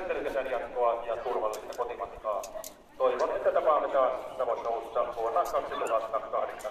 näyttelykesän jatkoa ja turvallista kotimatkaa. Toivon, että tapaamme taas Savossa vuonna 2008.